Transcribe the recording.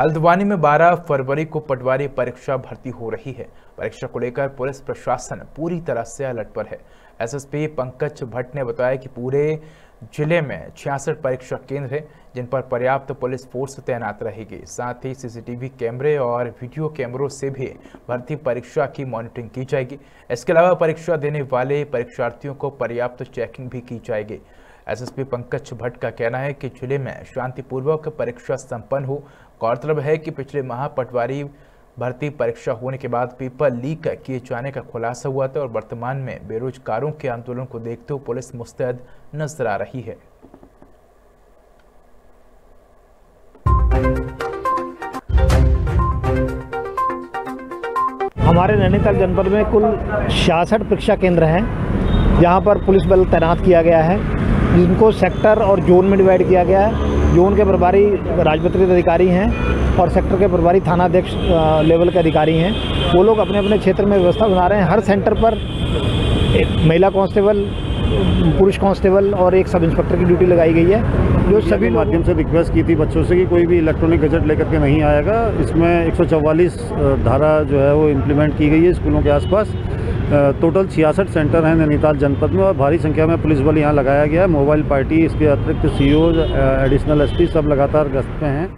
हल्द्वानी में 12 फरवरी को पटवारी परीक्षा भर्ती हो रही है। परीक्षा को लेकर पुलिस प्रशासन पूरी तरह से अलर्ट पर है। एसएसपी पंकज भट्ट ने बताया कि पूरे ज़िले में छियासठ परीक्षा केंद्र हैं, जिन पर पर्याप्त पुलिस फोर्स तैनात रहेगी। साथ ही सीसीटीवी कैमरे और वीडियो कैमरों से भी भर्ती परीक्षा की मॉनिटरिंग की जाएगी। इसके अलावा परीक्षा देने वाले परीक्षार्थियों को पर्याप्त चेकिंग भी की जाएगी। एसएसपी पंकज भट्ट का कहना है कि ज़िले में शांतिपूर्वक परीक्षा संपन्न हो गौरतलब है कि पिछले माह पटवारी भर्ती परीक्षा होने के बाद पेपर लीक किए जाने का खुलासा हुआ था और वर्तमान में बेरोजगारों के आंदोलन को देखते हुए पुलिस मुस्तैद नज़र आ रही है। हमारे नैनीताल जनपद में कुल छियासठ परीक्षा केंद्र हैं, जहाँ पर पुलिस बल तैनात किया गया है। जिनको सेक्टर और जोन में डिवाइड किया गया है। जोन के प्रभारी राजपत्रित अधिकारी हैं और सेक्टर के प्रभारी थानाध्यक्ष लेवल के अधिकारी हैं। वो लोग अपने अपने क्षेत्र में व्यवस्था बना रहे हैं। हर सेंटर पर एक महिला कांस्टेबल पुरुष कांस्टेबल और एक सब इंस्पेक्टर की ड्यूटी लगाई गई है। जो सभी माध्यम से रिक्वेस्ट की थी बच्चों से कि कोई भी इलेक्ट्रॉनिक गजट लेकर के नहीं आएगा। इसमें 144 धारा जो है वो इम्प्लीमेंट की गई है स्कूलों के आसपास। टोटल छियासठ सेंटर हैं नैनीताल जनपद में और भारी संख्या में पुलिस बल यहाँ लगाया गया है। मोबाइल पार्टी, इसके अतिरिक्त सी एडिशनल एसपी सब लगातार गश्त पे हैं।